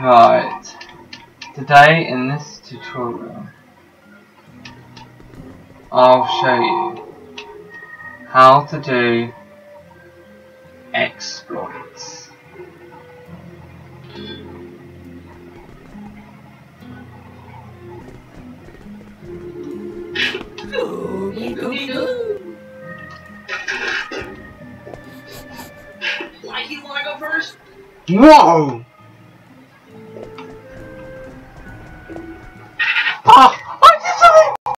Right. Today in this tutorial, I'll show you how to do exploits. Why do you want to go first? Whoa! Oh!